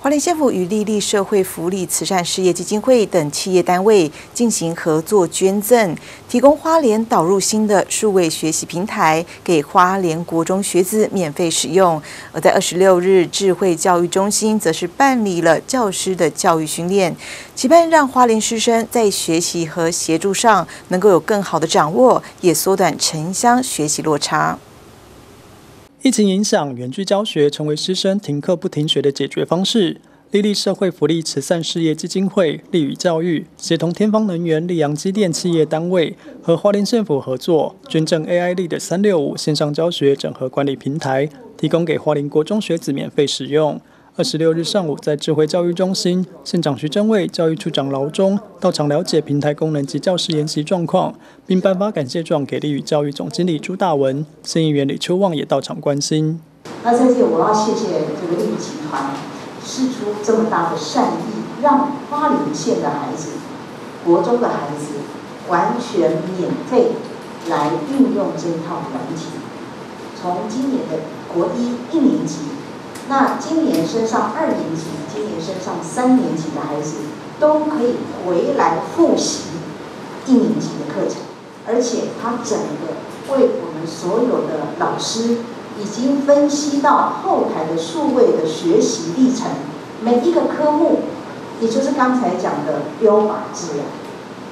花莲县府与立立社会福利慈善事业基金会等企业单位进行合作捐赠，提供花莲导入新的数位学习平台，给花莲国中学子免费使用。而在二十六日，智慧教育中心则是办理了教师的教育训练，期盼让花莲师生在学习和协助上能够有更好的掌握，也缩短城乡学习落差。疫情影响，远距教学成为师生停课不停学的解决方式。丽丽社会福利慈善事业基金会立宇教育协同天方能源、溧阳机电企业单位和花莲县府合作，捐赠 AI 力的三六五线上教学整合管理平台，提供给花莲国中学子免费使用。二十六日上午，在智慧教育中心，县长徐正伟、教育处长劳中到场了解平台功能及教师研习状况，并颁发感谢状给立宇教育总经理朱大文。县议员李秋旺也到场关心。那在这，我要谢谢这个立宇集团，施出这么大的善意，让花莲县的孩子、国中的孩子完全免费来运用这一套软体。从今年的国一一年级。那今年升上二年级，今年升上三年级的孩子都可以回来复习一年级的课程，而且他整个为我们所有的老师已经分析到后台的数位的学习历程，每一个科目，也就是刚才讲的标靶治疗，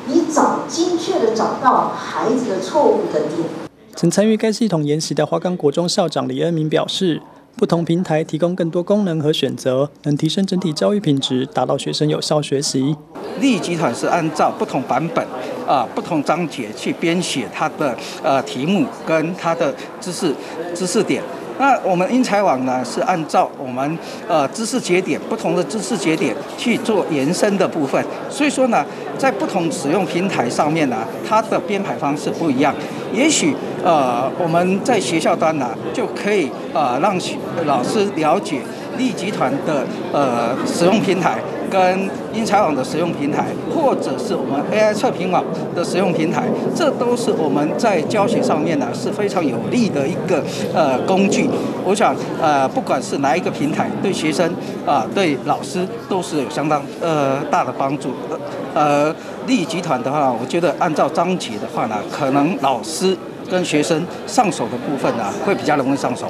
你找精确的找到孩子的错误的点。曾参与该系统研习的华冈国中校长李恩明表示。不同平台提供更多功能和选择，能提升整体教育品质，达到学生有效学习。利益集团是按照不同版本、啊不同章节去编写它的呃题目跟它的知识知识点。那我们英才网呢是按照我们呃知识节点不同的知识节点去做延伸的部分。所以说呢，在不同使用平台上面呢，它的编排方式不一样。也许呃我们在学校端呢就可以呃让老师了解利集团的呃使用平台。跟英才网的使用平台，或者是我们 AI 测评网的使用平台，这都是我们在教学上面呢是非常有利的一个呃工具。我想呃，不管是哪一个平台，对学生啊，对老师都是有相当呃大的帮助。呃，利集团的话，我觉得按照章节的话呢，可能老师跟学生上手的部分呢，会比较容易上手。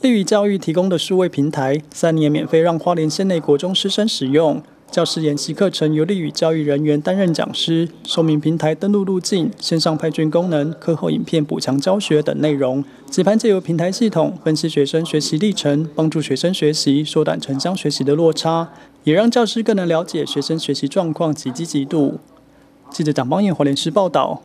利于教育提供的数位平台，三年免费让花莲县内国中师生使用。教师研习课程由利于教育人员担任讲师，说明平台登录路径、线上派卷功能、课后影片补强教学等内容。此盘借由平台系统分析学生学习历程，帮助学生学习，缩短城乡学习的落差，也让教师更能了解学生学习状况及积极度。记者蒋邦彦华联市报道。